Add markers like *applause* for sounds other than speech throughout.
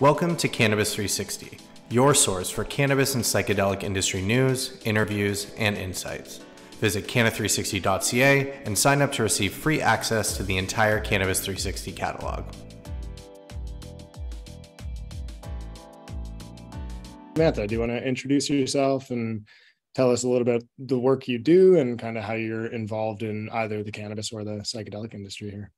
Welcome to Cannabis 360, your source for cannabis and psychedelic industry news, interviews, and insights. Visit canna360.ca and sign up to receive free access to the entire Cannabis 360 catalog. Samantha, do you want to introduce yourself and tell us a little bit the work you do and kind of how you're involved in either the cannabis or the psychedelic industry here?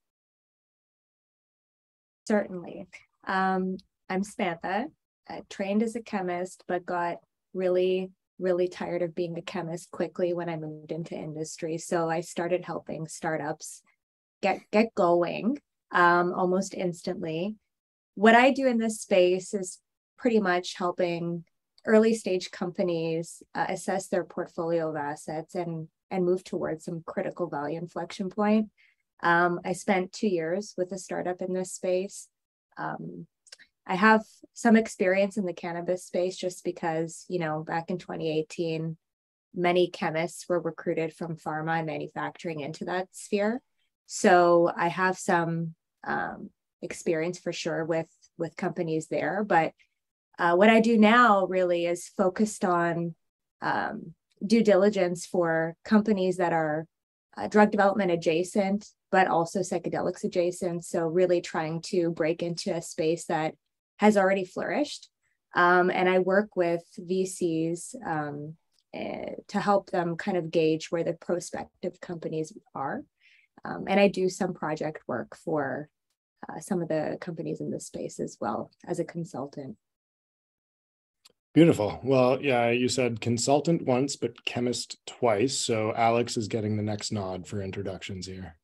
Certainly. Um, I'm Samantha, I trained as a chemist, but got really, really tired of being a chemist quickly when I moved into industry. So I started helping startups get get going um, almost instantly. What I do in this space is pretty much helping early stage companies uh, assess their portfolio of assets and and move towards some critical value inflection point. Um, I spent two years with a startup in this space. Um, I have some experience in the cannabis space just because, you know, back in 2018, many chemists were recruited from pharma and manufacturing into that sphere. So I have some um, experience for sure with with companies there. But uh, what I do now really is focused on um, due diligence for companies that are uh, drug development adjacent, but also psychedelics adjacent. So really trying to break into a space that has already flourished. Um, and I work with VCs um, uh, to help them kind of gauge where the prospective companies are. Um, and I do some project work for uh, some of the companies in this space as well as a consultant. Beautiful. Well, yeah, you said consultant once, but chemist twice. So Alex is getting the next nod for introductions here.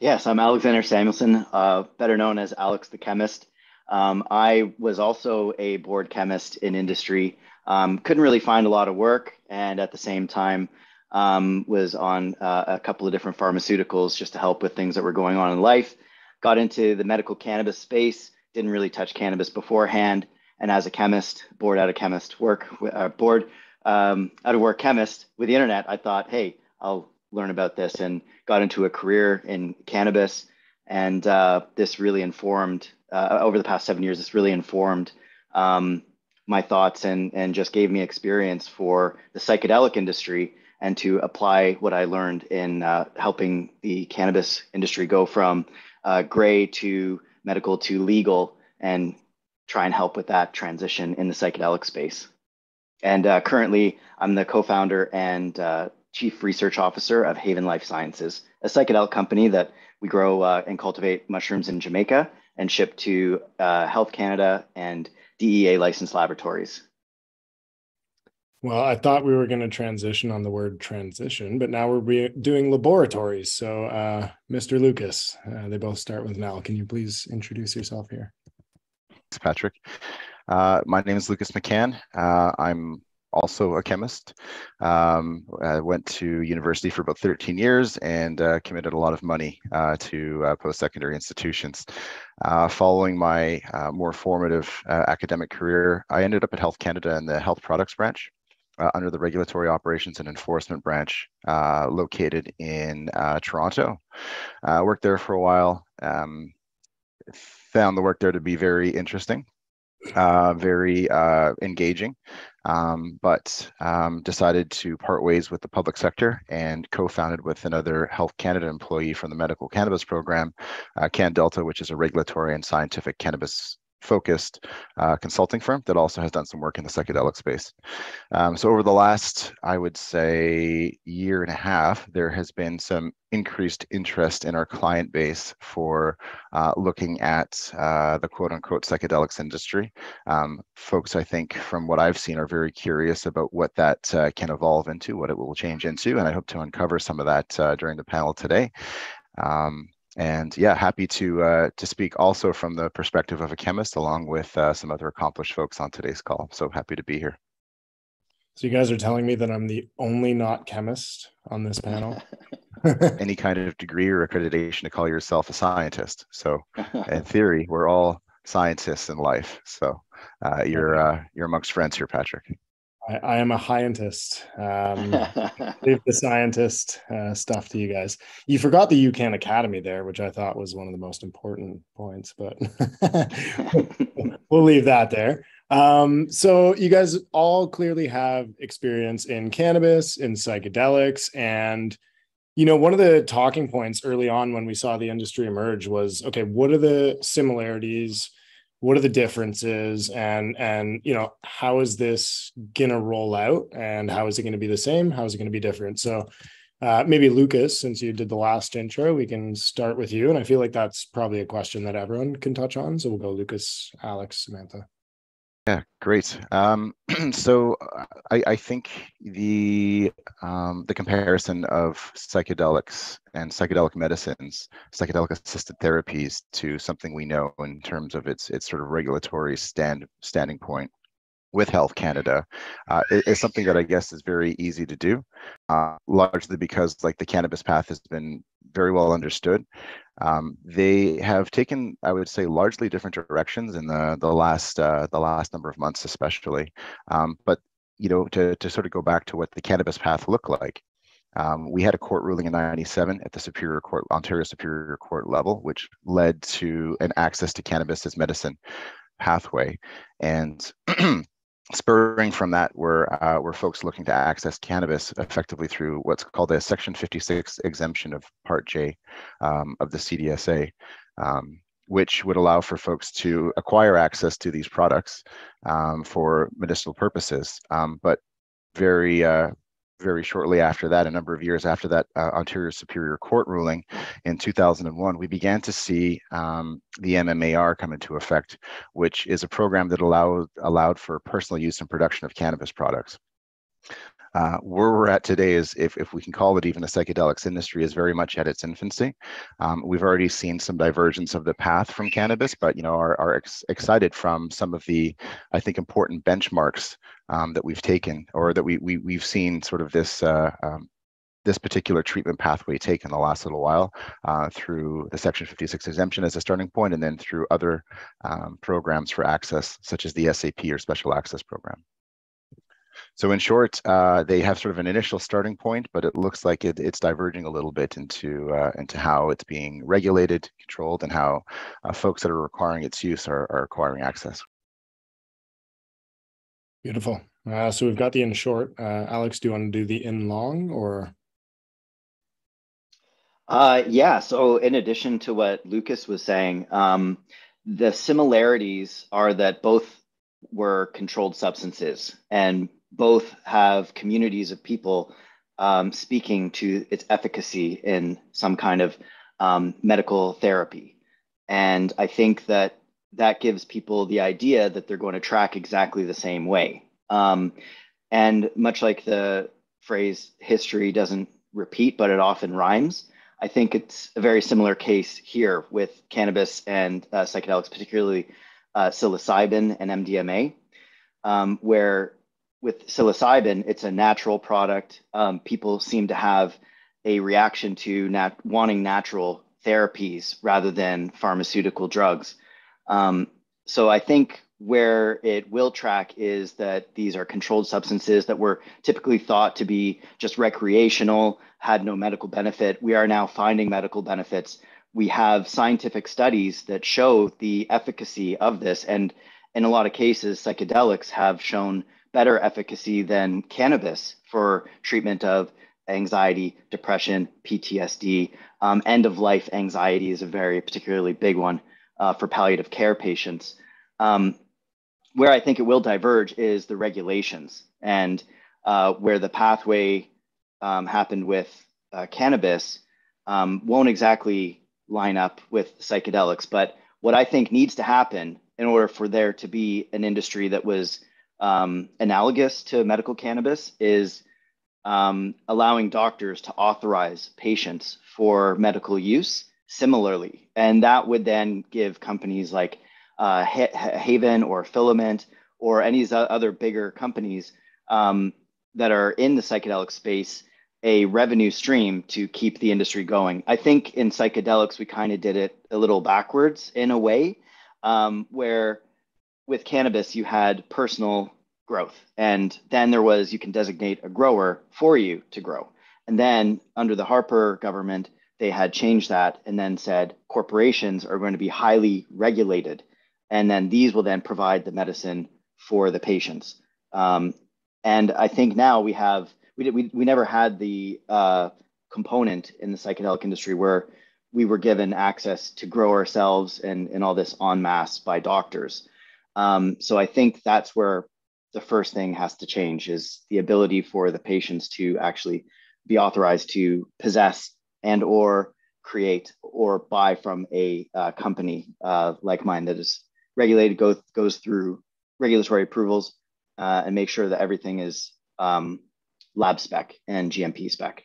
Yes, I'm Alexander Samuelson, uh, better known as Alex the Chemist. Um, I was also a board chemist in industry. Um, couldn't really find a lot of work, and at the same time, um, was on uh, a couple of different pharmaceuticals just to help with things that were going on in life. Got into the medical cannabis space. Didn't really touch cannabis beforehand, and as a chemist, board out of chemist work, uh, board um, out of work chemist with the internet, I thought, hey, I'll learn about this, and got into a career in cannabis. And uh, this really informed uh, over the past seven years, this really informed um, my thoughts and, and just gave me experience for the psychedelic industry and to apply what I learned in uh, helping the cannabis industry go from uh, gray to medical to legal and try and help with that transition in the psychedelic space. And uh, currently, I'm the co founder and uh, chief research officer of Haven Life Sciences, a psychedelic company that we grow uh, and cultivate mushrooms in Jamaica and shipped to uh, Health Canada and DEA licensed laboratories. Well, I thought we were going to transition on the word transition, but now we're doing laboratories. So, uh, Mr. Lucas, uh, they both start with Mel. Can you please introduce yourself here? Thanks, Patrick. Uh, my name is Lucas McCann. Uh, I'm also a chemist. Um, I went to university for about 13 years and uh, committed a lot of money uh, to uh, post-secondary institutions. Uh, following my uh, more formative uh, academic career, I ended up at Health Canada in the health products branch. under the regulatory operations and enforcement branch located in Toronto. I worked there for a while. Um, found the work there to be very interesting uh, very uh, engaging, um, but um, decided to part ways with the public sector and co-founded with another Health Canada employee from the medical cannabis program, uh, CanDelta, which is a regulatory and scientific cannabis focused uh, consulting firm that also has done some work in the psychedelic space. Um, so over the last, I would say, year and a half, there has been some increased interest in our client base for uh, looking at uh, the quote unquote psychedelics industry. Um, folks, I think, from what I've seen, are very curious about what that uh, can evolve into, what it will change into, and I hope to uncover some of that uh, during the panel today. Um, and yeah, happy to uh, to speak also from the perspective of a chemist, along with uh, some other accomplished folks on today's call. So happy to be here. So you guys are telling me that I'm the only not chemist on this panel. *laughs* Any kind of degree or accreditation to call yourself a scientist. So in *laughs* theory, we're all scientists in life. So uh, you're uh, you're amongst friends here, Patrick. I, I am a scientist. Um, *laughs* leave the scientist uh, stuff to you guys. You forgot the UCAN Academy there, which I thought was one of the most important points, but *laughs* we'll leave that there. Um, so you guys all clearly have experience in cannabis, in psychedelics, and you know one of the talking points early on when we saw the industry emerge was okay, what are the similarities? What are the differences and and you know how is this gonna roll out and how is it to be the same? How is it to be different? So uh, maybe lucas since you did the last intro we can start with you. And i feel like that's probably a question that everyone can touch on. So we'll go lucas alex samantha yeah, great. Um, *clears throat* so I, I, think the um, the comparison of psychedelics and psychedelic medicines, psychedelic assisted therapies, to something we know in terms of its its sort of regulatory stand standing point with Health Canada uh, is something that I guess is very easy to do, uh, largely because like the cannabis path has been very well understood. Um, they have taken, I would say, largely different directions in the the last uh, the last number of months, especially. Um, but you know, to to sort of go back to what the cannabis path looked like. Um, we had a court ruling in 97 at the Superior Court, Ontario Superior Court level, which led to an access to cannabis as medicine pathway. And *clears throat* spurring from that were uh, were folks looking to access cannabis effectively through what's called a Section 56 exemption of Part J um, of the CDSA, um, which would allow for folks to acquire access to these products um, for medicinal purposes, um, but very uh, very shortly after that, a number of years after that uh, Ontario Superior Court ruling in 2001, we began to see um, the MMAR come into effect, which is a program that allowed allowed for personal use and production of cannabis products. Uh, where we're at today is, if, if we can call it even a psychedelics industry, is very much at its infancy. Um, we've already seen some divergence of the path from cannabis, but you know are, are ex- excited from some of the, I think, important benchmarks um, that we've taken or that we, we we've seen sort of this uh, um, this particular treatment pathway take in the last little while uh, through the Section 56 exemption as a starting point, and then through other um, programs for access, such as the SAP or Special Access Program. So in short, uh, they have sort of an initial starting point, but it looks like it, it's diverging a little bit into uh, into how it's being regulated, controlled, and how uh, folks that are requiring its use are, are acquiring access. Beautiful. Uh, so we've got the in short. Uh, Alex, do you want to do the in long or? Uh, yeah. So in addition to what Lucas was saying, um, the similarities are that both were controlled substances and both have communities of people um, speaking to its efficacy in some kind of um, medical therapy. And I think that that gives people the idea that they're going to track exactly the same way. Um, and much like the phrase history doesn't repeat, but it often rhymes, I think it's a very similar case here with cannabis and uh, psychedelics, particularly uh, psilocybin and MDMA, um, where with psilocybin, it's a natural product. Um, people seem to have a reaction to nat- wanting natural therapies rather than pharmaceutical drugs. Um, so I think where it will track is that these are controlled substances that were typically thought to be just recreational, had no medical benefit. We are now finding medical benefits. We have scientific studies that show the efficacy of this. And in a lot of cases, psychedelics have shown better efficacy than cannabis for treatment of anxiety, depression, PTSD. Um, end of life anxiety is a very particularly big one uh, for palliative care patients. Um, where I think it will diverge is the regulations and uh, where the pathway um, happened with uh, cannabis um, won't exactly line up with psychedelics. But what I think needs to happen in order for there to be an industry that was um, analogous to medical cannabis is um, allowing doctors to authorize patients for medical use similarly. And that would then give companies like uh, Haven or Filament or any other bigger companies um, that are in the psychedelic space a revenue stream to keep the industry going. I think in psychedelics, we kind of did it a little backwards in a way, um, where with cannabis, you had personal growth. And then there was you can designate a grower for you to grow. And then under the Harper government, they had changed that and then said corporations are going to be highly regulated. And then these will then provide the medicine for the patients. Um, and I think now we have, we, did, we, we never had the uh, component in the psychedelic industry where we were given access to grow ourselves and, and all this en masse by doctors. Um, so I think that's where the first thing has to change is the ability for the patients to actually be authorized to possess and or create or buy from a uh, company uh, like mine that is regulated, goes goes through regulatory approvals, uh, and make sure that everything is um, lab spec and GMP spec.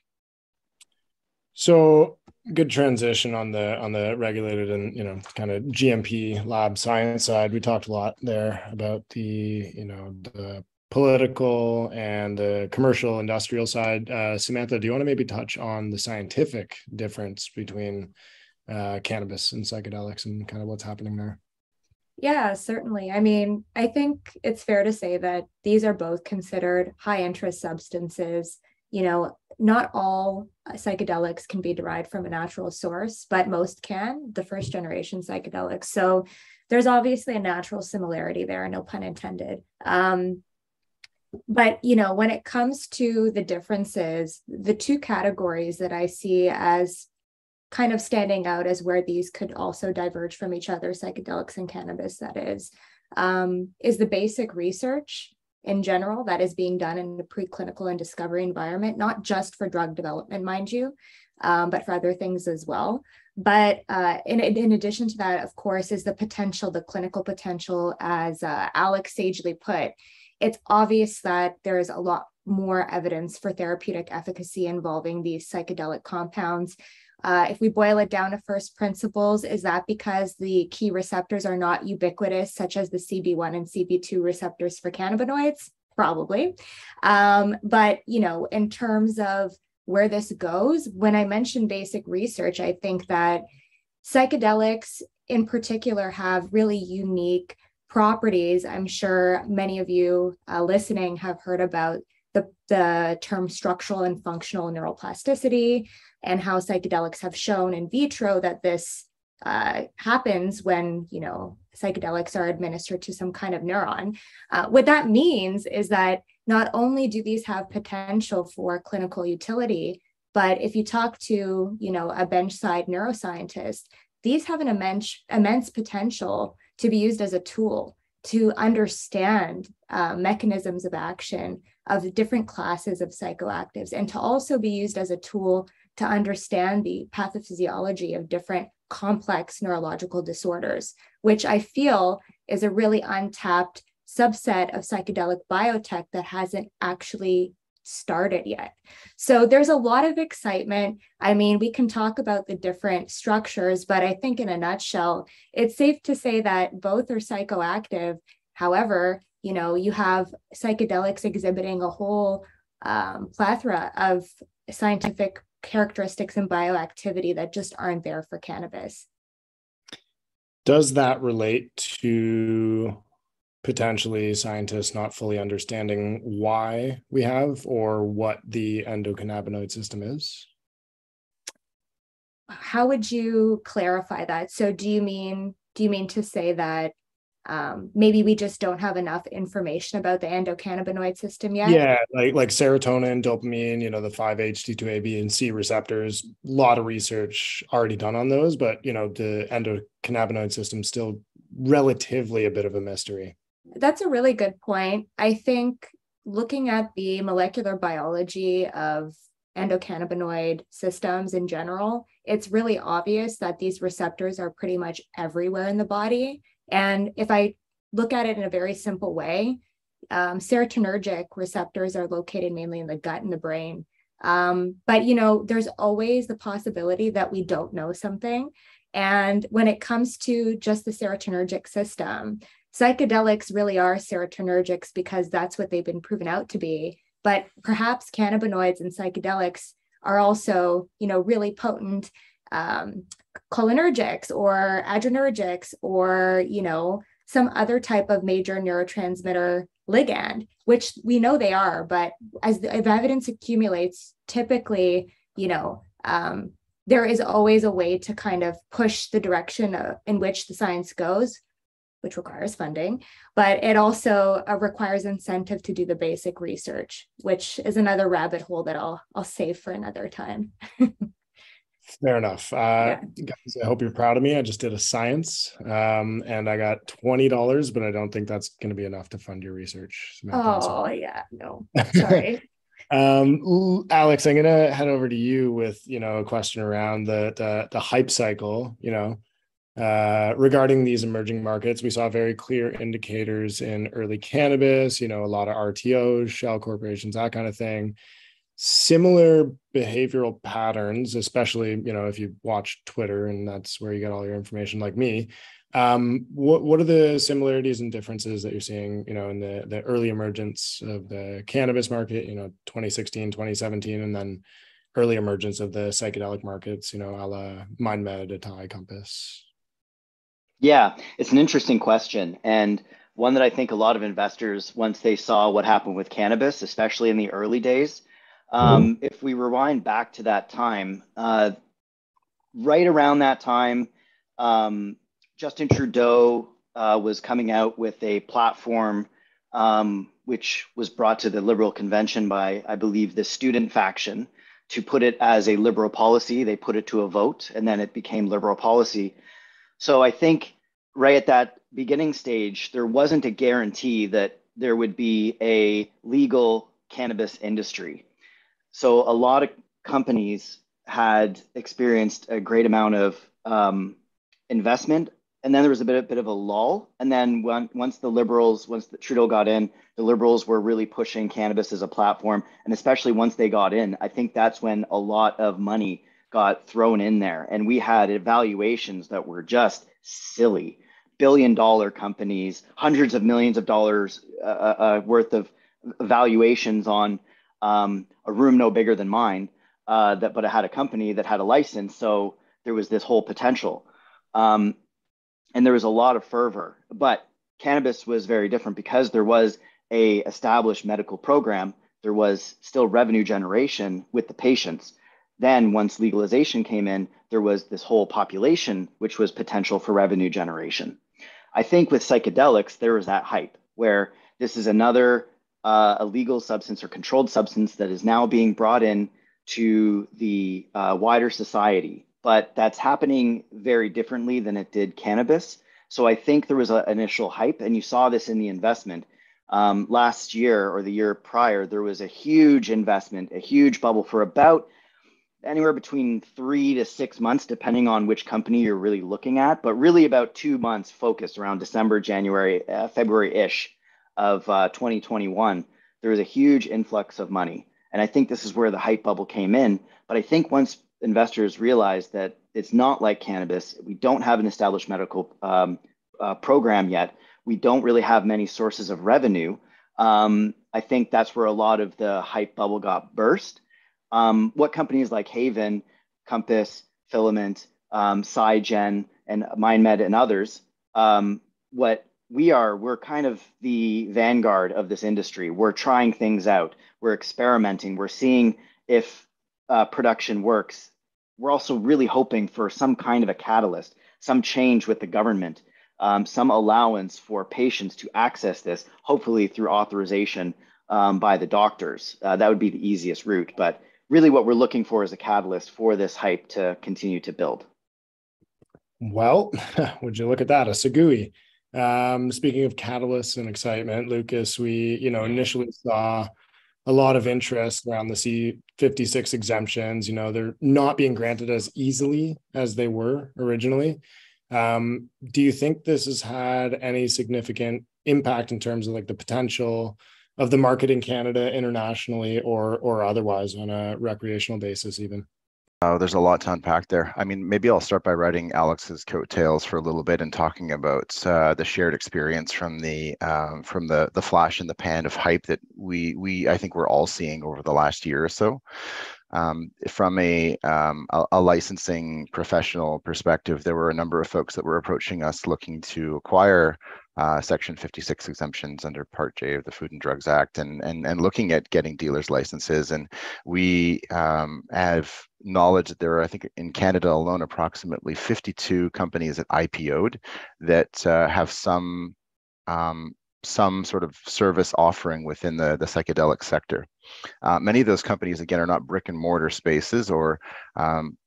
So good transition on the on the regulated and you know kind of GMP lab science side. We talked a lot there about the you know the political and the commercial industrial side. Uh, Samantha, do you want to maybe touch on the scientific difference between uh, cannabis and psychedelics and kind of what's happening there? Yeah, certainly. I mean, I think it's fair to say that these are both considered high interest substances. You know, not all psychedelics can be derived from a natural source, but most can, the first generation psychedelics. So there's obviously a natural similarity there, no pun intended. Um, but you know when it comes to the differences the two categories that i see as kind of standing out as where these could also diverge from each other psychedelics and cannabis that is um, is the basic research in general that is being done in the preclinical and discovery environment not just for drug development mind you um, but for other things as well. But uh, in, in addition to that of course is the potential the clinical potential as uh, alex sagely put it's obvious that there is a lot more evidence for therapeutic efficacy involving these psychedelic compounds. Uh, if we boil it down to first principles, is that because the key receptors are not ubiquitous, such as the CB1 and CB2 receptors for cannabinoids? Probably. Um, but, you know, in terms of where this goes, when I mention basic research, I think that psychedelics in particular have really unique properties, I'm sure many of you uh, listening have heard about the, the term structural and functional neuroplasticity and how psychedelics have shown in vitro that this uh, happens when you know psychedelics are administered to some kind of neuron. Uh, what that means is that not only do these have potential for clinical utility, but if you talk to you know a benchside neuroscientist, these have an immense immense potential to be used as a tool to understand uh, mechanisms of action of different classes of psychoactives and to also be used as a tool to understand the pathophysiology of different complex neurological disorders, which I feel is a really untapped subset of psychedelic biotech that hasn't actually started yet. So there's a lot of excitement. I mean, we can talk about the different structures, but I think in a nutshell, it's safe to say that both are psychoactive. However, you know, you have psychedelics exhibiting a whole um, plethora of scientific characteristics and bioactivity that just aren't there for cannabis. Does that relate to potentially scientists not fully understanding why we have or what the endocannabinoid system is? How would you clarify that? So do you mean do you mean to say that um, maybe we just don't have enough information about the endocannabinoid system yet. Yeah, like like serotonin, dopamine, you know, the 5-HT2A, B, and C receptors. A lot of research already done on those, but you know, the endocannabinoid system still relatively a bit of a mystery. That's a really good point. I think looking at the molecular biology of endocannabinoid systems in general, it's really obvious that these receptors are pretty much everywhere in the body. And if I look at it in a very simple way, um, serotonergic receptors are located mainly in the gut and the brain. Um, but you know, there's always the possibility that we don't know something. And when it comes to just the serotonergic system, psychedelics really are serotonergics because that's what they've been proven out to be. But perhaps cannabinoids and psychedelics are also, you know, really potent um, cholinergics or adrenergics or, you know, some other type of major neurotransmitter ligand, which we know they are, but as the if evidence accumulates, typically, you know, um, there is always a way to kind of push the direction of, in which the science goes which requires funding, but it also uh, requires incentive to do the basic research, which is another rabbit hole that I'll I'll save for another time. *laughs* Fair enough. Uh, yeah. Guys, I hope you're proud of me. I just did a science um, and I got $20, but I don't think that's going to be enough to fund your research. Oh, yeah. No, *laughs* sorry. um, Alex, I'm going to head over to you with, you know, a question around the, the, the hype cycle, you know, uh, regarding these emerging markets, we saw very clear indicators in early cannabis, you know, a lot of RTOs, shell corporations, that kind of thing. Similar behavioral patterns, especially, you know, if you watch Twitter and that's where you get all your information like me. Um, what, what are the similarities and differences that you're seeing, you know, in the, the early emergence of the cannabis market, you know, 2016, 2017, and then early emergence of the psychedelic markets, you know, a la MindMed, Atai, Compass? Yeah, it's an interesting question. And one that I think a lot of investors, once they saw what happened with cannabis, especially in the early days, um, mm-hmm. if we rewind back to that time, uh, right around that time, um, Justin Trudeau uh, was coming out with a platform um, which was brought to the Liberal convention by, I believe, the student faction to put it as a liberal policy. They put it to a vote, and then it became liberal policy. So I think right at that beginning stage, there wasn't a guarantee that there would be a legal cannabis industry. So a lot of companies had experienced a great amount of um, investment. And then there was a bit, a bit of a lull. And then when, once the liberals, once the Trudeau got in, the liberals were really pushing cannabis as a platform. And especially once they got in, I think that's when a lot of money got thrown in there. And we had evaluations that were just silly billion dollar companies, hundreds of millions of dollars uh, uh, uh, worth of valuations on um, a room no bigger than mine. Uh, that, but it had a company that had a license, so there was this whole potential, um, and there was a lot of fervor. But cannabis was very different because there was a established medical program. There was still revenue generation with the patients then, once legalization came in, there was this whole population, which was potential for revenue generation. I think with psychedelics, there was that hype where this is another uh, illegal substance or controlled substance that is now being brought in to the uh, wider society. But that's happening very differently than it did cannabis. So I think there was an initial hype, and you saw this in the investment. Um, last year or the year prior, there was a huge investment, a huge bubble for about anywhere between three to six months, depending on which company you're really looking at, but really about two months focused around December, January, uh, February ish of uh, 2021. There was a huge influx of money. And I think this is where the hype bubble came in. But I think once investors realized that it's not like cannabis, we don't have an established medical um, uh, program yet, we don't really have many sources of revenue. Um, I think that's where a lot of the hype bubble got burst um, what companies like Haven, Compass, Filament, um, Psygen, and MindMed and others, um, what we are, we're kind of the vanguard of this industry. We're trying things out. We're experimenting. We're seeing if uh, production works. We're also really hoping for some kind of a catalyst, some change with the government, um, some allowance for patients to access this, hopefully through authorization um, by the doctors. Uh, that would be the easiest route. But really what we're looking for is a catalyst for this hype to continue to build. Well, *laughs* would you look at that? A Sagui. Um, speaking of catalysts and excitement, Lucas, we you know initially saw a lot of interest around the C56 exemptions. You know, they're not being granted as easily as they were originally. Um, do you think this has had any significant impact in terms of like the potential of the market in Canada internationally or or otherwise on a recreational basis even? Oh, there's a lot to unpack there. I mean, maybe I'll start by writing Alex's coattails for a little bit and talking about uh, the shared experience from the um, from the the flash in the pan of hype that we we I think we're all seeing over the last year or so. Um, from a, um, a, a licensing professional perspective, there were a number of folks that were approaching us looking to acquire uh, Section 56 exemptions under Part J of the Food and Drugs Act, and and and looking at getting dealers licenses. And we um, have knowledge that there are, I think, in Canada alone, approximately 52 companies that IPO'd that uh, have some um, some sort of service offering within the, the psychedelic sector. Uh, many of those companies, again, are not brick and mortar spaces or um,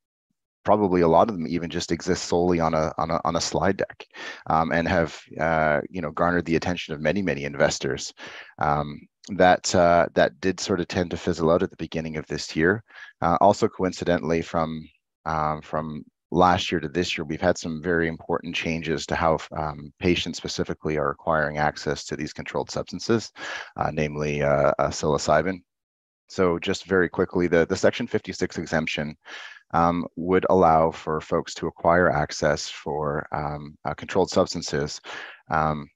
probably a lot of them even just exist solely on a on a, on a slide deck um, and have uh, you know garnered the attention of many many investors um, that uh, that did sort of tend to fizzle out at the beginning of this year uh, also coincidentally from um, from last year to this year, we've had some very important changes to how um, patients specifically are acquiring access to these controlled substances, uh, namely uh, uh, psilocybin. So just very quickly, the, the Section 56 exemption um, would allow for folks to acquire access for um, uh, controlled substances. Um,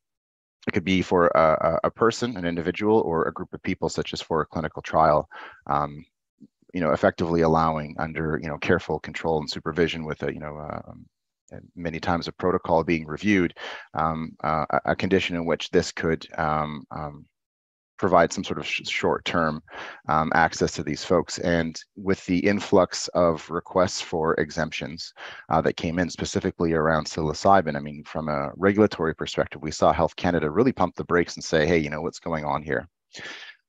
it could be for a, a, person, an individual, or a group of people, such as for a clinical trial. Um, you know, effectively allowing under, you know, careful control and supervision with a, you know, um, many times a protocol being reviewed, um, uh, a condition in which this could um, um, provide some sort of sh- short-term um, access to these folks. And with the influx of requests for exemptions uh, that came in specifically around psilocybin, I mean, from a regulatory perspective, we saw Health Canada really pump the brakes and say, hey, you know, what's going on here?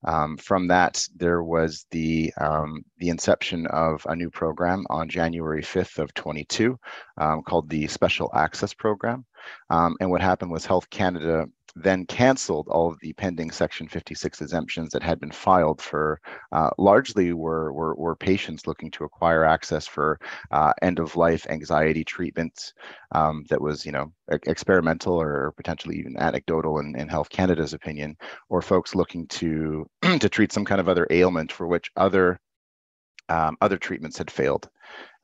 Um, from that, there was the um, the inception of a new program on January 5th of 22 um, called the Special Access Program. Um, and what happened was Health Canada then canceled all of the pending Section 56 exemptions that had been filed for uh, largely were, were, were, patients looking to acquire access for uh, end of life anxiety treatments um, that was, you know, experimental or potentially even anecdotal in, in Health Canada's opinion, or folks looking to *clears throat* to treat some kind of other ailment for which other um, other treatments had failed.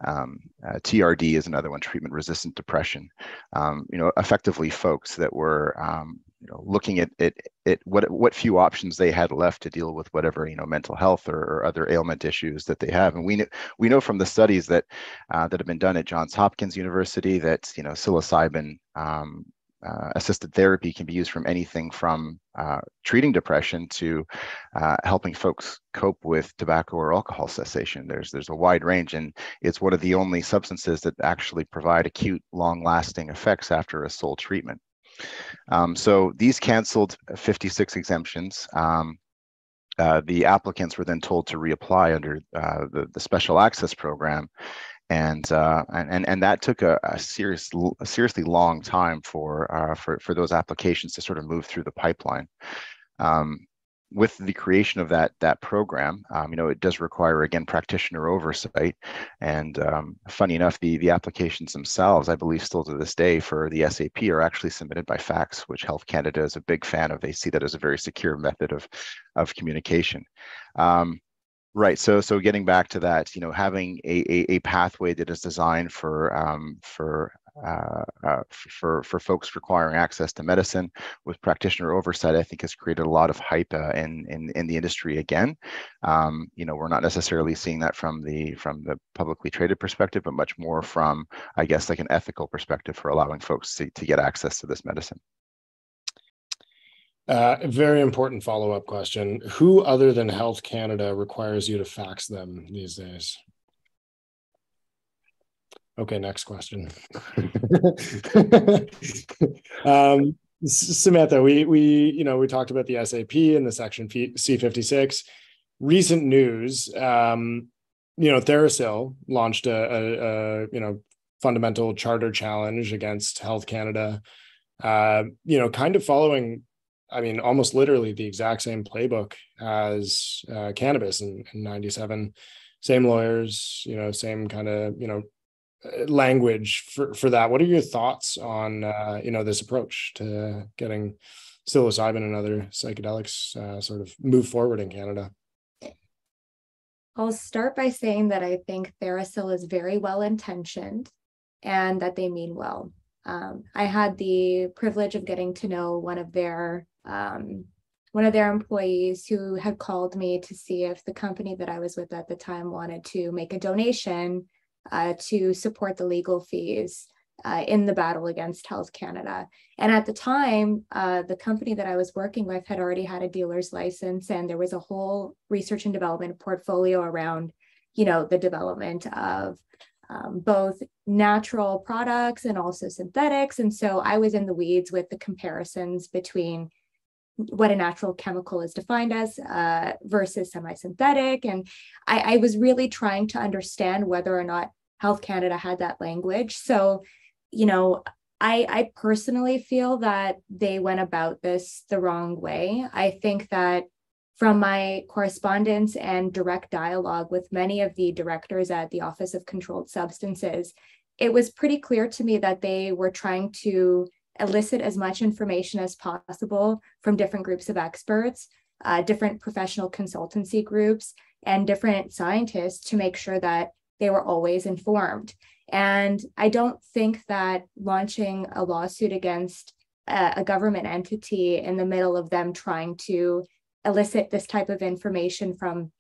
Um, uh, TRD is another one, treatment-resistant depression. Um, you know, effectively, folks that were um, you know looking at it, it what what few options they had left to deal with whatever you know mental health or, or other ailment issues that they have and we know we know from the studies that uh, that have been done at Johns Hopkins University that you know psilocybin um, uh, assisted therapy can be used from anything from uh, treating depression to uh, helping folks cope with tobacco or alcohol cessation. There's there's a wide range, and it's one of the only substances that actually provide acute, long-lasting effects after a sole treatment. Um, so these canceled 56 exemptions. Um, uh, the applicants were then told to reapply under uh, the, the special access program. And, uh, and and that took a, a serious, a seriously long time for uh, for for those applications to sort of move through the pipeline. Um, with the creation of that that program, um, you know, it does require again practitioner oversight. And um, funny enough, the the applications themselves, I believe, still to this day for the SAP are actually submitted by fax, which Health Canada is a big fan of. They see that as a very secure method of of communication. Um, Right. So, so getting back to that, you know, having a, a, a pathway that is designed for um, for uh, uh, for for folks requiring access to medicine with practitioner oversight, I think has created a lot of hype uh, in, in in the industry again. Um, you know, we're not necessarily seeing that from the from the publicly traded perspective, but much more from, I guess, like an ethical perspective for allowing folks to, to get access to this medicine. Uh, very important follow up question. Who other than Health Canada requires you to fax them these days? Okay, next question. *laughs* um, Samantha, we we you know we talked about the SAP and the Section C56. Recent news, um, you know, TheraPsil launched a, a, a, you know fundamental charter challenge against Health Canada. Uh, you know, kind of following, I mean, almost literally the exact same playbook as uh, cannabis in, in '97. Same lawyers, you know, same kind of you know language for, for that. What are your thoughts on uh, you know this approach to getting psilocybin and other psychedelics uh, sort of move forward in Canada? I'll start by saying that I think TheraPsil is very well intentioned and that they mean well. Um, I had the privilege of getting to know one of their um, one of their employees who had called me to see if the company that I was with at the time wanted to make a donation uh, to support the legal fees uh, in the battle against Health Canada. And at the time, uh, the company that I was working with had already had a dealer's license, and there was a whole research and development portfolio around, you know, the development of um, both natural products and also synthetics. And so I was in the weeds with the comparisons between what a natural chemical is defined as uh, versus semi-synthetic. And I, I was really trying to understand whether or not Health Canada had that language. So you know, I, I personally feel that they went about this the wrong way. I think that from my correspondence and direct dialogue with many of the directors at the Office of Controlled Substances, it was pretty clear to me that they were trying to elicit as much information as possible from different groups of experts, uh, different professional consultancy groups, and different scientists to make sure that they were always informed. And I don't think that launching a lawsuit against a, a government entity in the middle of them trying to elicit this type of information from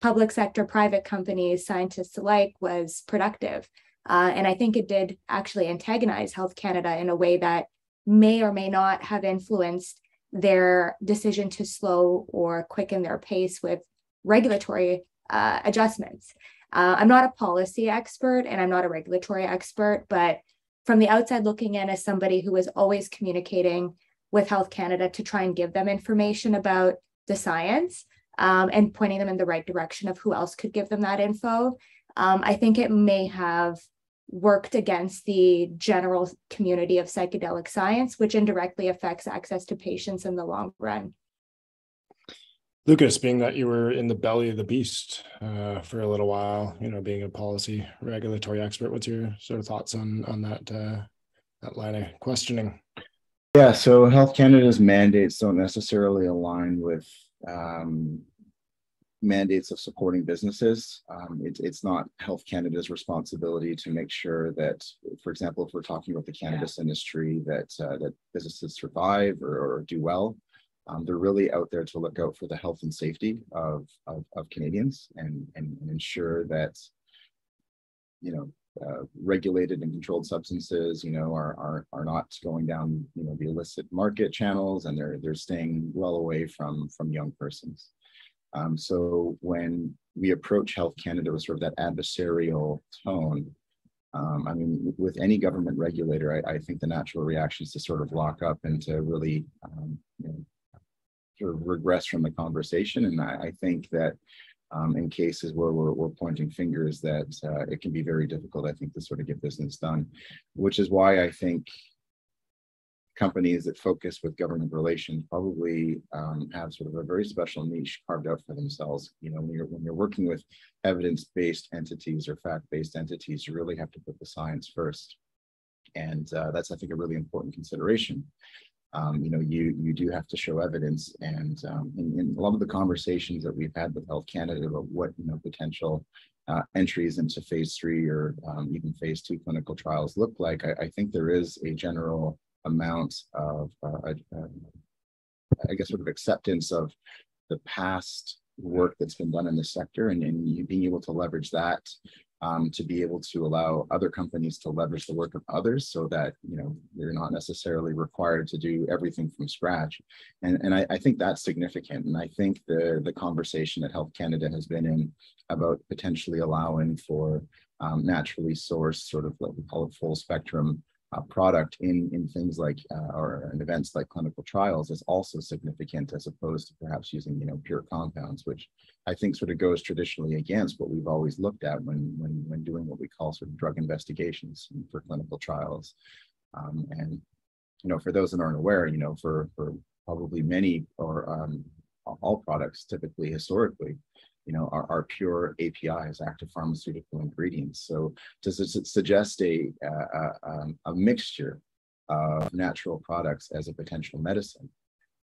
public sector, private companies, scientists alike was productive. Uh, and I think it did actually antagonize Health Canada in a way that may or may not have influenced their decision to slow or quicken their pace with regulatory uh, adjustments. Uh, I'm not a policy expert and I'm not a regulatory expert, but from the outside looking in as somebody who is always communicating with Health Canada to try and give them information about the science um, and pointing them in the right direction of who else could give them that info, um, I think it may have worked against the general community of psychedelic science, which indirectly affects access to patients in the long run. Lucas, being that you were in the belly of the beast uh, for a little while, you know, being a policy regulatory expert, what's your sort of thoughts on on that uh, that line of questioning? Yeah, so Health Canada's mandates don't necessarily align with um, mandates of supporting businesses. Um, it, it's not Health Canada's responsibility to make sure that, for example, if we're talking about the cannabis industry, that uh, that businesses survive or, or do well. Um, they're really out there to look out for the health and safety of, of, of Canadians and, and, and, ensure that, you know, uh, regulated and controlled substances, you know, are, are, are not going down, you know, the illicit market channels and they're, they're staying well away from, from young persons. Um, so when we approach Health Canada with sort of that adversarial tone, um, I mean, with any government regulator, I, I, think the natural reaction is to sort of lock up and to really um, you know, sort of regress from the conversation. And I, I think that um, in cases where we're, we're pointing fingers that uh, it can be very difficult, I think, to sort of get business done, which is why I think companies that focus with government relations probably um, have sort of a very special niche carved out for themselves. You know, when you're when you're working with evidence-based entities or fact-based entities, you really have to put the science first, and uh, that's I think a really important consideration um, you know, you you do have to show evidence. And um, in, in, a lot of the conversations that we've had with Health Canada about what you know potential uh, entries into phase three or um, even phase two clinical trials look like, I, I think there is a general amount of, uh, uh, I guess, sort of acceptance of the past work that's been done in the sector and, and being able to leverage that um, to be able to allow other companies to leverage the work of others so that you know you're not necessarily required to do everything from scratch. And, and I, I think that's significant. And i think the the conversation that health canada has been in about potentially allowing for um, naturally sourced sort of what we call it full spectrum uh, product in in things like uh, or in events like clinical trials is also significant as opposed to perhaps using you know pure compounds which i think sort of goes traditionally against what we've always looked at when when when doing what we call sort of drug investigations for clinical trials. Um, and you know for those that aren't aware you know for for probably many or um, all products typically historically you know, are, are pure APIs, active pharmaceutical ingredients. So does it suggest a, a, um, a mixture of natural products as a potential medicine?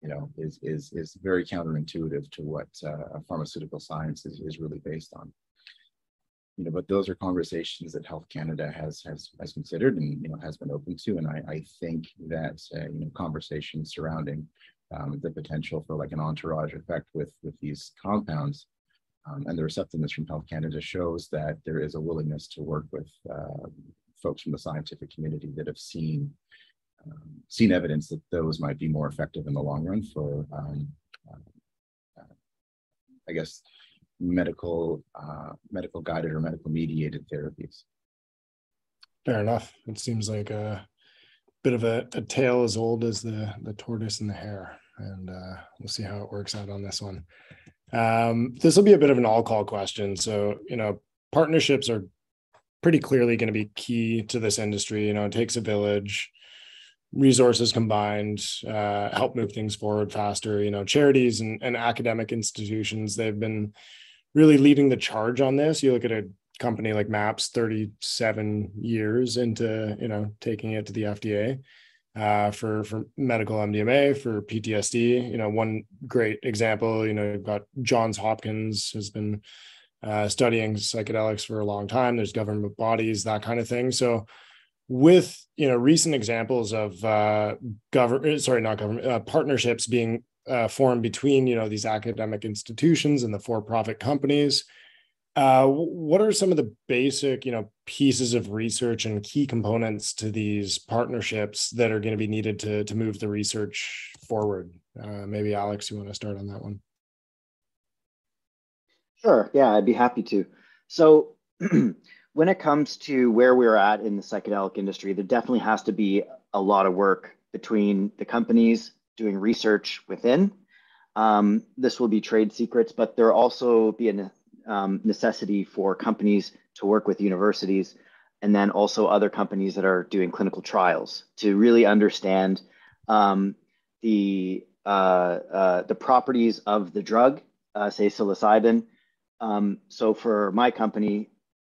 You know, is is is very counterintuitive to what uh, pharmaceutical science is, is really based on. You know, but those are conversations that Health Canada has has has considered and you know has been open to, and I, I think that uh, you know conversations surrounding um, the potential for like an entourage effect with with these compounds um, and the receptiveness from Health Canada shows that there is a willingness to work with uh, folks from the scientific community that have seen um, seen evidence that those might be more effective in the long run for, um, uh, I guess, medical uh, medical guided or medical mediated therapies. Fair enough. It seems like a bit of a, a tale as old as the the tortoise and the hare, and uh, we'll see how it works out on this one. Um, this will be a bit of an all call question. So you know, partnerships are pretty clearly going to be key to this industry. You know, it takes a village resources combined uh, help move things forward faster you know charities and, and academic institutions they've been really leading the charge on this you look at a company like maps 37 years into you know taking it to the fda uh, for for medical mdma for ptsd you know one great example you know you've got johns hopkins has been uh, studying psychedelics for a long time. There's government bodies that kind of thing. So with you know recent examples of uh, government uh, sorry not government uh, partnerships being uh, formed between you know these academic institutions and the for-profit companies uh, what are some of the basic you know pieces of research and key components to these partnerships that are going to be needed to to move the research forward? Uh, maybe alex you want to start on that one? Sure yeah i'd be happy to. So *clears throat* when it comes to where we're at in the psychedelic industry, there definitely has to be a lot of work between the companies doing research within. Um, this will be trade secrets, but there also be a um, necessity for companies to work with universities and then also other companies that are doing clinical trials to really understand um, the uh, uh, the properties of the drug, uh, say psilocybin. Um, so for my company,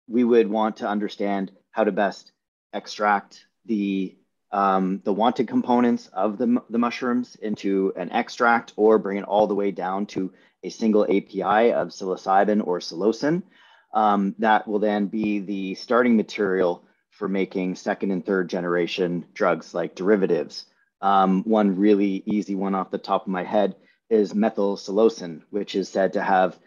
we would want to understand how to best extract the um, the wanted components of the, the mushrooms into an extract or bring it all the way down to a single API of psilocybin or psilocin. Um, that will then be the starting material for making second and third generation drugs like derivatives. Um, one really easy one off the top of my head is methyl psilocin, which is said to have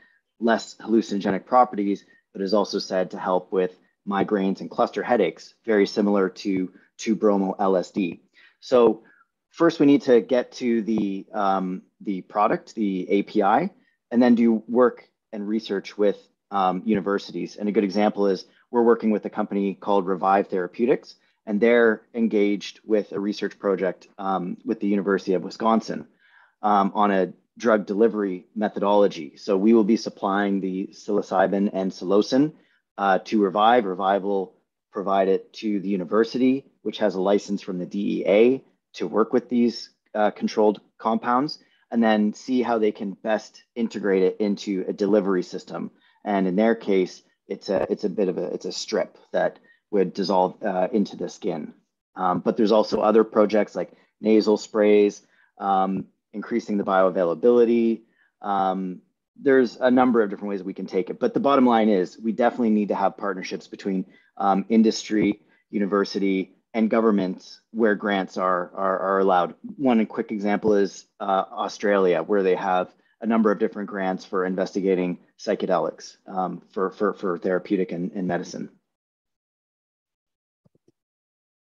less hallucinogenic properties, but is also said to help with migraines and cluster headaches, very similar to 2-bromo LSD. So first we need to get to the, um, the product, the API, and then do work and research with um, universities. And a good example is we're working with a company called Revive Therapeutics, and they're engaged with a research project um, with the University of Wisconsin um, on a drug delivery methodology. So we will be supplying the psilocybin and psilocin uh, to Revive. Revive will provide it to the university, which has a license from the DEA to work with these uh, controlled compounds, and then see how they can best integrate it into a delivery system. And in their case, it's a it's a bit of a it's a strip that would dissolve uh, into the skin. Um, but there's also other projects like nasal sprays, um, increasing the bioavailability. Um, there's a number of different ways we can take it. But the bottom line is we definitely need to have partnerships between um, industry, university, and governments where grants are, are, are allowed. One quick example is uh, Australia, where they have a number of different grants for investigating psychedelics um, for, for, for therapeutic and, and medicine.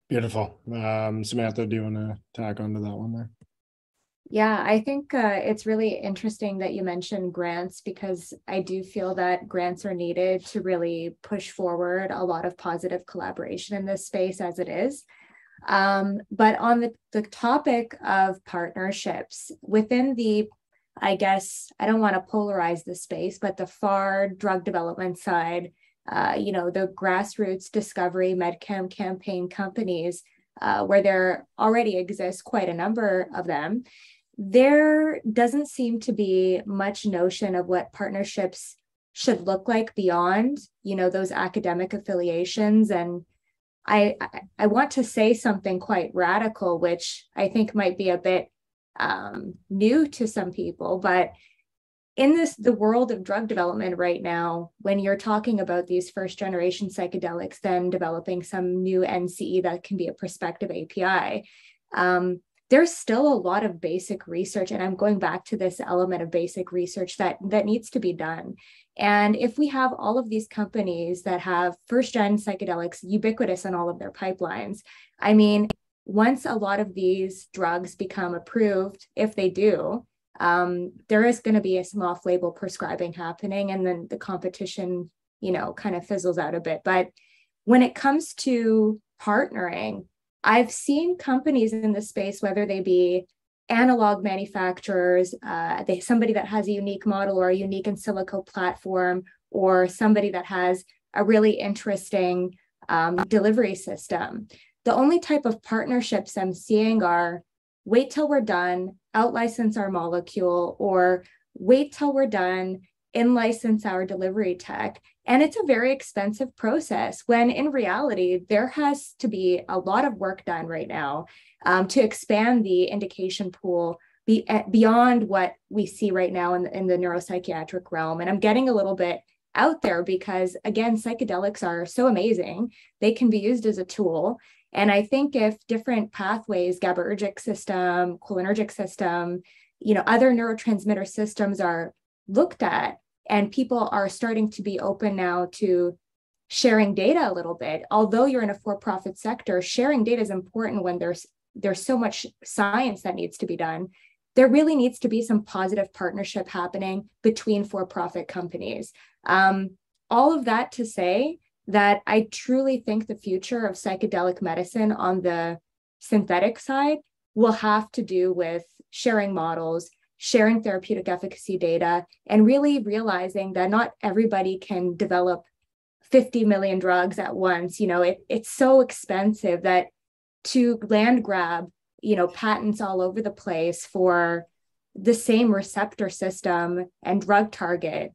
Beautiful. Um, Samantha, do you want to tack onto that one there? Yeah, I think uh, it's really interesting that you mentioned grants because I do feel that grants are needed to really push forward a lot of positive collaboration in this space as it is. Um, but on the, the topic of partnerships within the, I guess, I don't want to polarize the space, but the far drug development side, uh, you know, the grassroots discovery medchem campaign companies, uh, where there already exists quite a number of them there doesn't seem to be much notion of what partnerships should look like beyond you know those academic affiliations. And I, I want to say something quite radical, which I think might be a bit um, new to some people, but in this the world of drug development right now, when you're talking about these first generation psychedelics, then developing some new NCE that can be a prospective API, um, there's still a lot of basic research and i'm going back to this element of basic research that that needs to be done. And if we have all of these companies that have first gen psychedelics ubiquitous in all of their pipelines i mean once a lot of these drugs become approved if they do um, there is going to be a some off-label prescribing happening and then the competition you know kind of fizzles out a bit. But when it comes to partnering I've seen companies in this space, whether they be analog manufacturers, uh, they, somebody that has a unique model or a unique in silico platform, or somebody that has a really interesting um, delivery system. The only type of partnerships I'm seeing are wait till we're done, out license our molecule, or wait till we're done, in license our delivery tech. And it's a very expensive process when in reality, there has to be a lot of work done right now um, to expand the indication pool be, uh, beyond what we see right now in, in the neuropsychiatric realm. And I'm getting a little bit out there because, again, psychedelics are so amazing. They can be used as a tool. And I think if different pathways, GABAergic system, cholinergic system, you know, other neurotransmitter systems are looked at, and people are starting to be open now to sharing data a little bit. Although you're in a for-profit sector sharing data is important when there's there's so much science that needs to be done. There really needs to be some positive partnership happening between for-profit companies. Um, all of that to say that i truly think the future of psychedelic medicine on the synthetic side will have to do with sharing models sharing therapeutic efficacy data, and really realizing that not everybody can develop 50 million drugs at once. You know, it, it's so expensive that to land grab, you know, patents all over the place for the same receptor system and drug target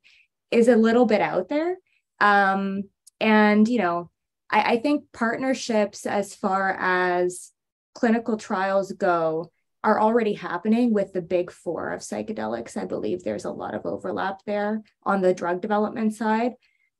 is a little bit out there. Um, and, you know, I, I think partnerships as far as clinical trials go are already happening with the big four of psychedelics. I believe there's a lot of overlap there on the drug development side.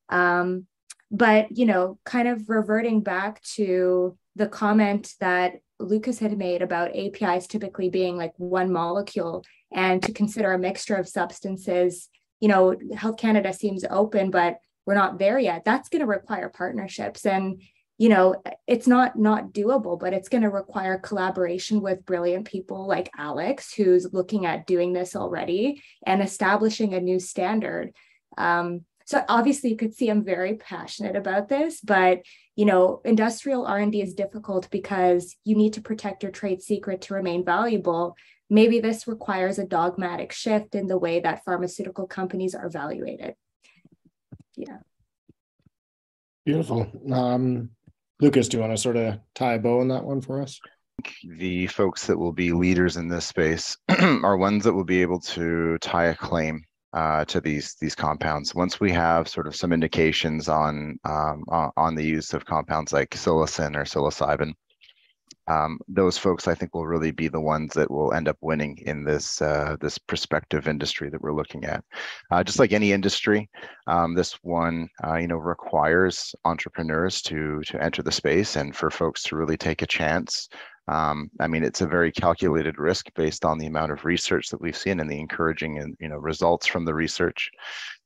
Um, but, you know, kind of reverting back to the comment that Lucas had made about APIs typically being like one molecule and to consider a mixture of substances, you know, Health Canada seems open, but we're not there yet. That's going to require partnerships. And you know it's not not doable but it's going to require collaboration with brilliant people like alex who's looking at doing this already and establishing a new standard. Um, so obviously you could see i'm very passionate about this but you know industrial r&d is difficult because you need to protect your trade secret to remain valuable. Maybe this requires a dogmatic shift in the way that pharmaceutical companies are evaluated yeah. Beautiful. Um, Lucas, do you want to sort of tie a bow on that one for us? The folks that will be leaders in this space *clears throat* are ones that will be able to tie a claim uh, to these these compounds. Once we have sort of some indications on um, on the use of compounds like psilocin or psilocybin, um, those folks I think will really be the ones that will end up winning in this uh, this prospective industry that we're looking at. Uh, just like any industry, um, this one uh, you know requires entrepreneurs to to enter the space and for folks to really take a chance. Um, I mean, it's a very calculated risk based on the amount of research that we've seen and the encouraging and you know results from the research.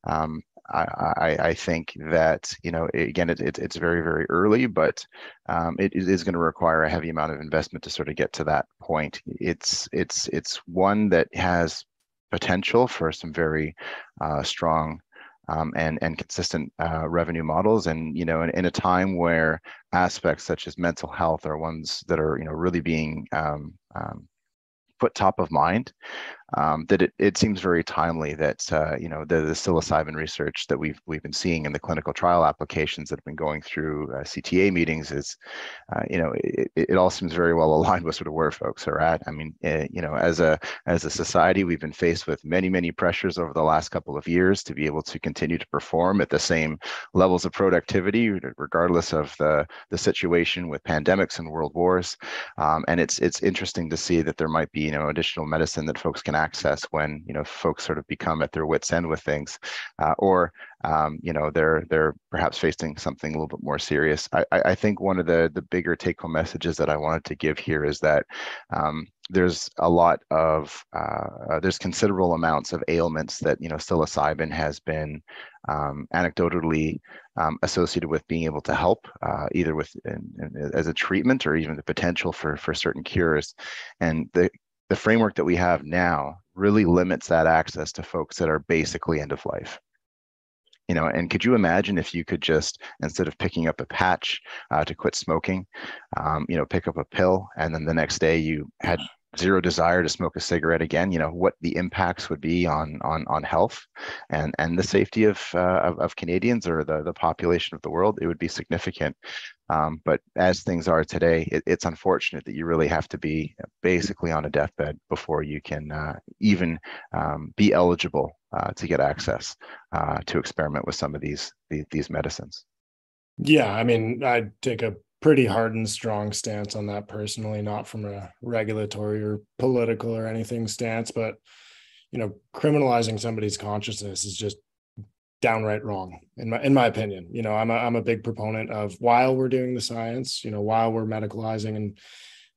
Um, I, I, think that you know again it, it, it's very very early, but um, it, it is going to require a heavy amount of investment to sort of get to that point. It's it's it's one that has potential for some very uh, strong um, and and consistent uh, revenue models. And you know, in, in, a time where aspects such as mental health are ones that are you know really being um, um, put top of mind um, that it, it seems very timely that uh, you know the, the psilocybin research that we've we've been seeing in the clinical trial applications that have been going through uh, CTA meetings is uh, you know it, it all seems very well *laughs* aligned with sort of where folks are at. I mean uh, you know as a as a society we've been faced with many many pressures over the last couple of years to be able to continue to perform at the same levels of productivity regardless of the the situation with pandemics and world wars um, and it's it's interesting to see that there might be you know additional medicine that folks can access when you know folks sort of become at their wits end with things, uh, or um, you know they're they're perhaps facing something a little bit more serious. I, I think one of the the bigger take home messages that I wanted to give here is that um, there's a lot of uh, there's considerable amounts of ailments that you know psilocybin has been um, anecdotally um, associated with being able to help uh, either with in, in, as a treatment or even the potential for for certain cures and the the framework that we have now really limits that access to folks that are basically end of life. You know and could you imagine if you could just instead of picking up a patch uh, to quit smoking um, you know pick up a pill and then the next day you had zero desire to smoke a cigarette again you know what the impacts would be on on on health and and the safety of uh, of, of, canadians or the the population of the world it would be significant. Um, but as things are today it, it's unfortunate that you really have to be basically on a deathbed before you can uh, even um, be eligible uh, to get access uh, to experiment with some of these, these these medicines. Yeah i mean i'd take a pretty hard and strong stance on that personally, not from a regulatory or political or anything stance, but you know, criminalizing somebody's consciousness is just downright wrong in my in my opinion. You know, I'm a I'm a big proponent of while we're doing the science, you know, while we're medicalizing and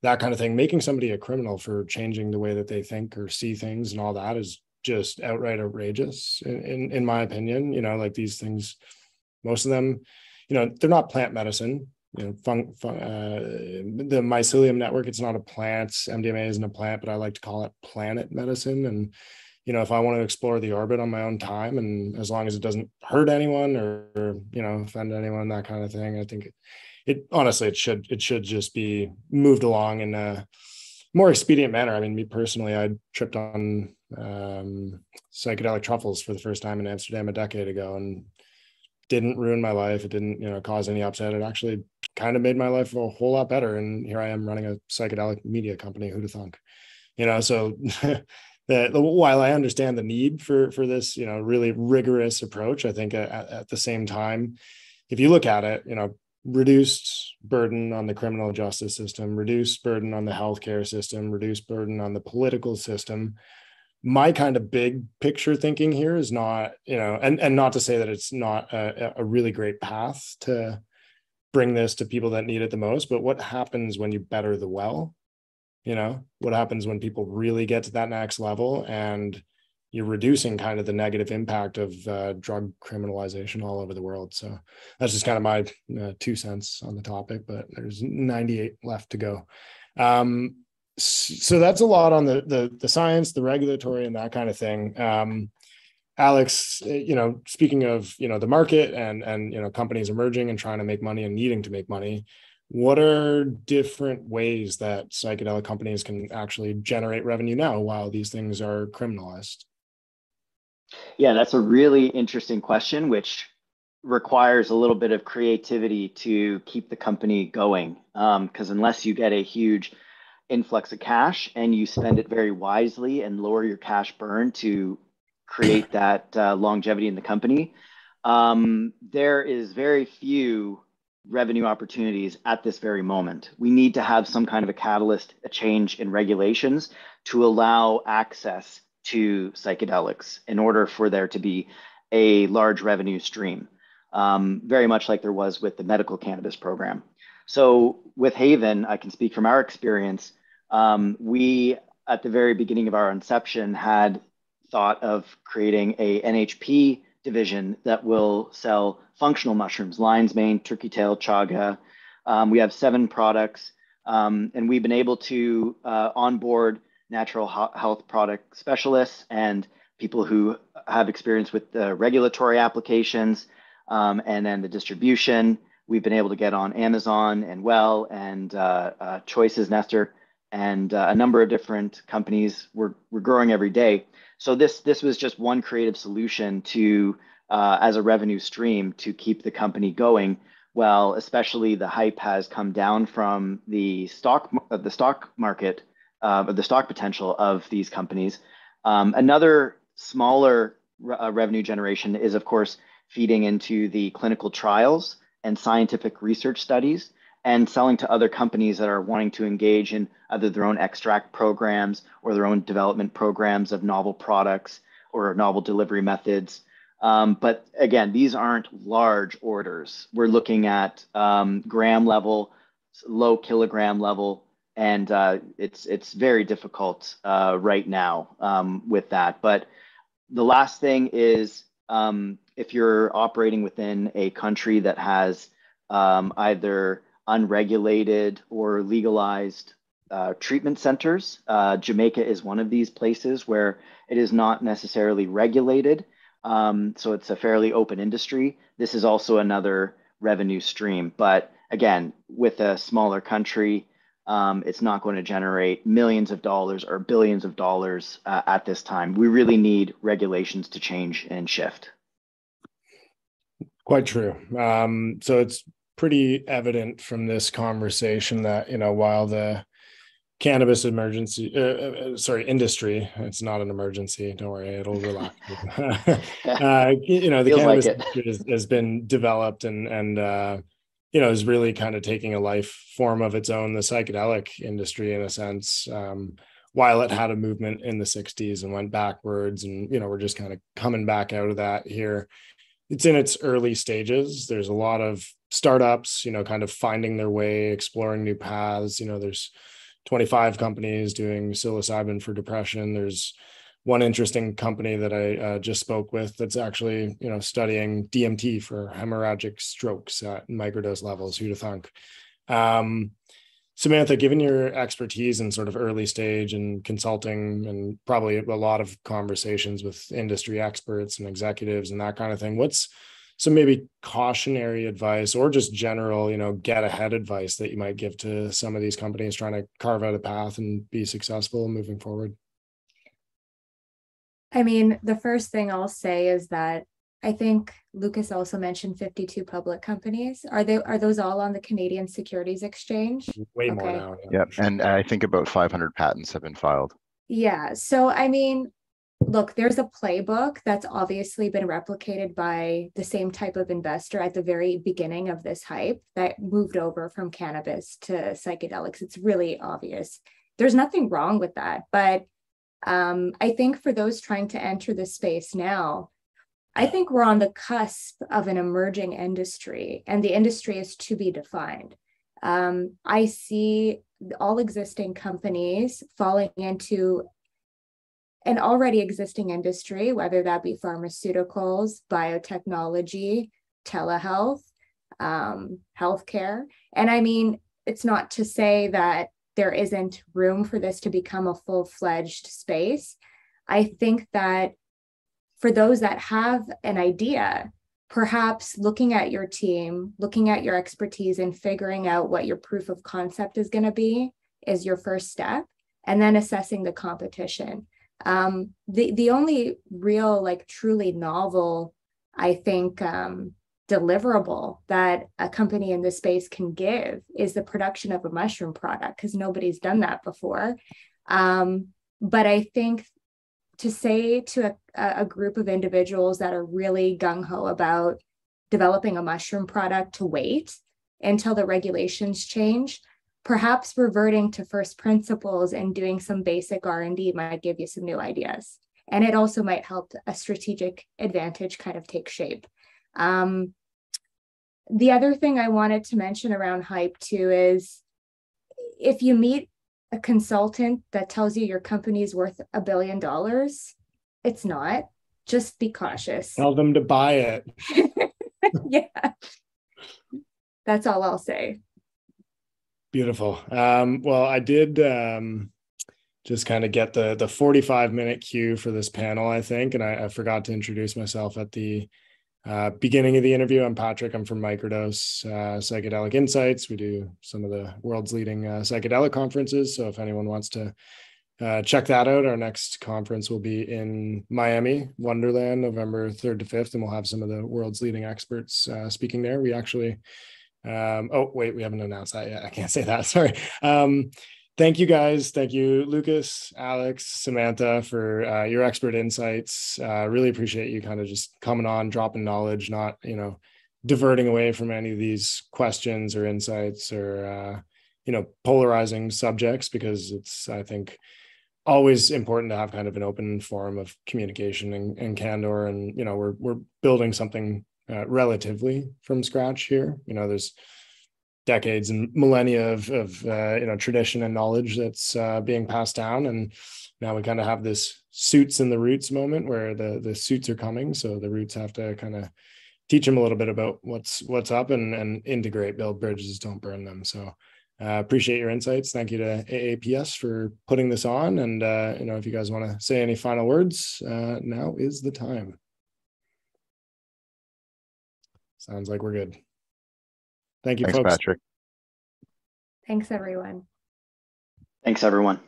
that kind of thing, making somebody a criminal for changing the way that they think or see things and all that is just outright outrageous in, in, in my opinion. You know, like these things, most of them, you know, they're not plant medicine you know, fun, fun, uh, the mycelium network. It's not a plant. MDMA isn't a plant, but I like to call it planet medicine. And you know, if I want to explore the orbit on my own time, and as long as it doesn't hurt anyone or, or you know offend anyone, that kind of thing, I think it, it honestly it should it should just be moved along in a more expedient manner. I mean, me personally, I tripped on um, psychedelic truffles for the first time in Amsterdam a decade ago, and didn't ruin my life. It didn't, you know, cause any upset. It actually kind of made my life a whole lot better. And here I am running a psychedelic media company. Who'd thunk? You know, so *laughs* that while I understand the need for for this, you know, really rigorous approach, I think at, at the same time, if you look at it, you know, reduced burden on the criminal justice system, reduced burden on the healthcare system, reduced burden on the political system my kind of big picture thinking here is not you know and and not to say that it's not a, a really great path to bring this to people that need it the most but what happens when you better the well? You know what happens when people really get to that next level and you're reducing kind of the negative impact of uh, drug criminalization all over the world? So that's just kind of my uh, two cents on the topic but there's 98 left to go. Um, so that's a lot on the the the science, the regulatory, and that kind of thing. Um, Alex, eh, you know, speaking of you know the market and and you know companies emerging and trying to make money and needing to make money, what are different ways that psychedelic companies can actually generate revenue now while these things are criminalized? Yeah, that's a really interesting question, which requires a little bit of creativity to keep the company going. Because um, unless you get a huge influx of cash and you spend it very wisely and lower your cash burn to create that uh, longevity in the company, um, there is very few revenue opportunities at this very moment. We need to have some kind of a catalyst, a change in regulations to allow access to psychedelics in order for there to be a large revenue stream, um, very much like there was with the medical cannabis program. So with Havn, I can speak from our experience. Um, we, at the very beginning of our inception, had thought of creating a NHP division that will sell functional mushrooms, lion's mane, turkey tail, chaga. Um, we have seven products, um, and we've been able to uh, onboard natural health product specialists and people who have experience with the regulatory applications um, and then the distribution. We've been able to get on Amazon and Well and uh, uh, Choices Nester and uh, a number of different companies We're, we're growing every day. So this this was just one creative solution to uh, as a revenue stream to keep the company going. Well, especially the hype has come down from the stock uh, the stock market uh, the stock potential of these companies. Um, another smaller re- revenue generation is, of course, feeding into the clinical trials and scientific research studies and selling to other companies that are wanting to engage in either their own extract programs or their own development programs of novel products or novel delivery methods. Um, but again, these aren't large orders. We're looking at um, gram level, low kilogram level, and uh, it's it's very difficult uh, right now um, with that. But the last thing is um, if you're operating within a country that has um, either unregulated or legalized uh, treatment centers. Uh, Jamaica is one of these places where it is not necessarily regulated. Um, so it's a fairly open industry. This is also another revenue stream. But again, with a smaller country, um, it's not going to generate millions of dollars or billions of dollars uh, at this time. We really need regulations to change and shift. Quite true. Um, so it's pretty evident from this conversation that you know while the cannabis emergency uh, uh, sorry industry it's not an emergency don't worry it'll relax *laughs* *laughs* uh, you know the Feels cannabis like industry has, has, been developed and and uh, you know is really kind of taking a life form of its own the psychedelic industry in a sense um, while it had a movement in the 60s and went backwards and you know we're just kind of coming back out of that here it's in its early stages. There's a lot of startups, you know, kind of finding their way, exploring new paths. You know, there's 25 companies doing psilocybin for depression. There's one interesting company that I uh, just spoke with that's actually, you know, studying DMT for hemorrhagic strokes at microdose levels. Who'd have thunk? Um, Samantha, given your expertise in sort of early stage and consulting and probably a lot of conversations with industry experts and executives and that kind of thing, what's some maybe cautionary advice or just general, you know, get ahead advice that you might give to some of these companies trying to carve out a path and be successful moving forward? I mean, the first thing I'll say is that I think Lucas also mentioned 52 public companies. Are they are those all on the Canadian Securities Exchange? Way okay. more now. Yeah. Yep. And I think about 500 patents have been filed. Yeah. So I mean, look, there's a playbook that's obviously been replicated by the same type of investor at the very beginning of this hype that moved over from cannabis to psychedelics. It's really obvious. There's nothing wrong with that, but um, I think for those trying to enter the space now, I think we're on the cusp of an emerging industry, and the industry is to be defined. Um, I see all existing companies falling into an already existing industry, whether that be pharmaceuticals, biotechnology, telehealth, um, healthcare. And I mean, it's not to say that there isn't room for this to become a full fledged space. I think that for those that have an idea, perhaps looking at your team, looking at your expertise, and figuring out what your proof of concept is going to be is your first step, and then assessing the competition. Um, the the only real, like, truly novel, I think, um, deliverable that a company in this space can give is the production of a mushroom product because nobody's done that before. Um, but I think to say to a, a group of individuals that are really gung ho about developing a mushroom product to wait until the regulations change perhaps reverting to first principles and doing some basic r&d might give you some new ideas and it also might help a strategic advantage kind of take shape um, the other thing i wanted to mention around hype too is if you meet a consultant that tells you your company is worth a billion dollars. It's not. Just be cautious. Tell them to buy it. *laughs* yeah. That's all I'll say. Beautiful. Um, well, I did um, just kind of get the the 45 minute cue for this panel, I think, and I, I forgot to introduce myself at the uh, beginning of the interview, I'm Patrick. I'm from Microdose uh, Psychedelic Insights. We do some of the world's leading uh, psychedelic conferences. So if anyone wants to uh, check that out, our next conference will be in Miami, Wonderland, November 3rd to 5th, and we'll have some of the world's leading experts uh, speaking there. We actually, um, oh, wait, we haven't announced that yet. I can't say that. *laughs* Sorry. Um, thank you guys. Thank you, Lucas, Alex, Samantha, for uh, your expert insights. Uh, really appreciate you kind of just coming on, dropping knowledge, not, you know, diverting away from any of these questions or insights or uh, you know polarizing subjects because it's I think always important to have kind of an open forum of communication and, and candor and you know we're we're building something uh, relatively from scratch here you know there's decades and millennia of, of uh, you know tradition and knowledge that's uh, being passed down. And now we kind of have this suits in the roots moment where the the suits are coming. So the roots have to kind of teach them a little bit about what's what's up and and integrate build bridges don't burn them. So uh, appreciate your insights. Thank you to aaps for putting this on. And uh, you know if you guys want to say any final words uh, now is the time. Sounds like we're good thank you Thanks, folks Patrick. Thanks, everyone. Thanks, everyone.